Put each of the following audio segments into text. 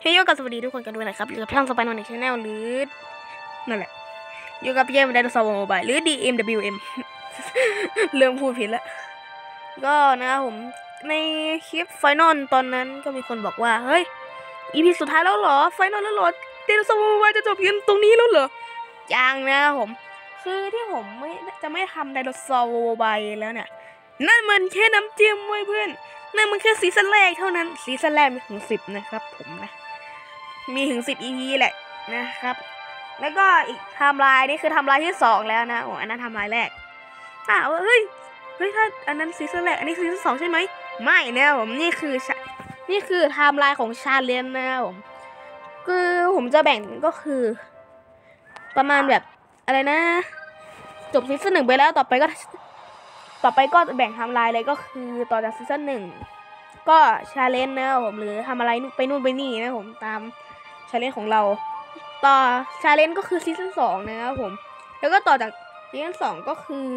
เฮ้ยโย่ครับสวัสดีทุกคนกันด้วยนะครับอยู่กับช่องสไปนอนใน channel หรือ นั่นแหละอยู่กับเกมไดโนเสาร์โมบายหรือ DMWM เริ่มพูดผิดแล้วก็นะครับผมในคลิป final ตอนนั้นก็มีคนบอกว่า เฮ้ย EP สุดท้ายแล้วเหรอ final แล้วเหรอไดโนเสาร์โมบายจะจบเพียงตรงนี้แล้วเหรอยังนะครับผม คือที่ผมไม่จะไม่ทำไดโนเสาร์โมบายแล้วเนี่ยนั่นมันแค่น้ำจิ้มเว้ยเพื่อนนั่นมันแค่ season แรกเท่านั้น season แรกมีถึงสิบนะครับผมนะ มีถึงสิบ EP แหละนะครับ แล้วก็อีกไทม์ไลน์นี่คือไทม์ไลน์ที่สองแล้วนะโอ้อันนั้นไทม์ไลน์แรกอ้าวเฮ้ยเฮ้ยถ้าอันนั้น season แรกอันนี้ season สองใช่ไหมไม่นะผมนี่คือนี่คือไทม์ไลน์ของ challenge นะผมคือผมจะแบ่งก็คือ ประมาณแบบอะไรนะ จบ season หนึ่งไปแล้วต่อไปก็ต่อไปก็แบ่งไทม์ไลน์เลยก็คือต่อจาก season หนึ่งก็ challenge นะผมหรือทำอะไรไปนู่นไปนี่นะผมตาม challenge ของเรา ต่อ challenge ก็คือ season สองนะครับผม แล้วก็ต่อจาก season สองก็คือ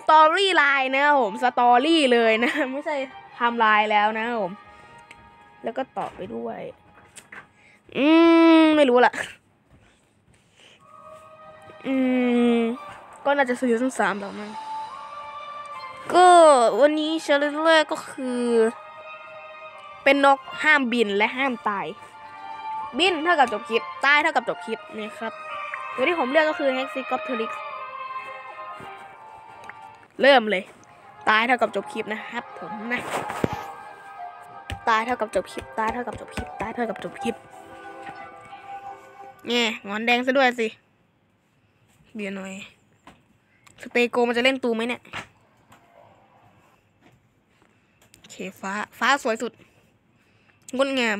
storyline นะครับผม story เลยนะ ไม่ใช่ไทม์ไลน์แล้วนะครับผม แล้วก็ต่อไปด้วย อืม ไม่รู้ละอืม ก็น่าจะซีซั่นสามแล้วมั้งก็วันนี้ชลเลนแรกก็คือ เป็นนกห้ามบินและห้ามตาย บินเท่ากับจบคลิปตายเท่ากับจบคลิปนะครับตัวที่ผมเลือกก็คือ Hexicopterix เริ่มเลย ตายเท่ากับจบคลิปนะครับ ผมนะตายเท่ากับจบคลิปตายเท่ากับจบคลิปตายเท่ากับจบคลิปแง่งอนแดงซะด้วยสิเบียร์หน่อยสเตโกมันจะเล่นตูไหมเนี่ยโอเคฟ้าฟ้าสวยสุดงดงาม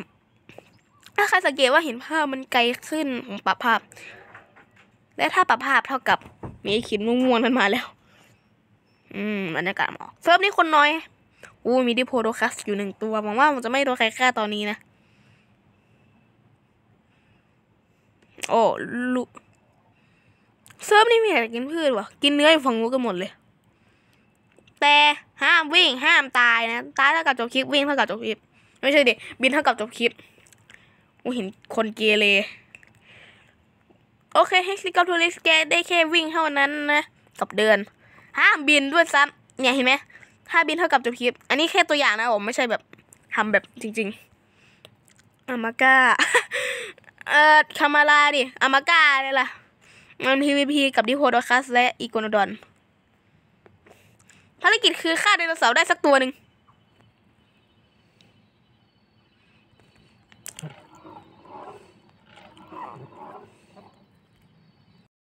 ถ้าใครสังเกตว่าเห็นภาพมันไกลขึ้นผมปรับภาพ และถ้าปรับภาพเท่ากับมีไอ้ขินม่วงๆมันมาแล้ว อืมบรรยากาศหมอกเซิร์ฟนี้คนน้อยอู้มีดิโพโดคัสอยู่หนึ่งตัวหวังว่ามันจะไม่โดนใครฆ่าตอนนี้นะ โอ้ลูเซิร์ฟนี่มีแต่กินพืชวะกินเนื้ออยู่ฝั่งนู้นกันหมดเลย แต่ห้ามวิ่งห้ามตายนะ ตายเท่ากับจบคลิปวิ่งเท่ากับจบคลิป ไม่ใช่ดิบินเท่ากับจบคลิป กูเห็นคนเกเรโอเคให้ซิกาทูริสแกได้แค่วิ่งเท่านั้นนะกับเดิน ห้ามบินด้วยซ้ำเนี่ยเห็นไหมถ้าบินเท่ากับจบคลิป อันนี้แค่ตัวอย่างนะผมไม่ใช่แบบทำแบบจริง ๆอามาก้า เอ่อคามาลาดิอามาก้าเลยล่ะมัน PVP กับดิโพโดคัสและอีโกโนดอนภารกิจคือฆ่าไดโนเสาร์ได้สักตัวหนึ่ง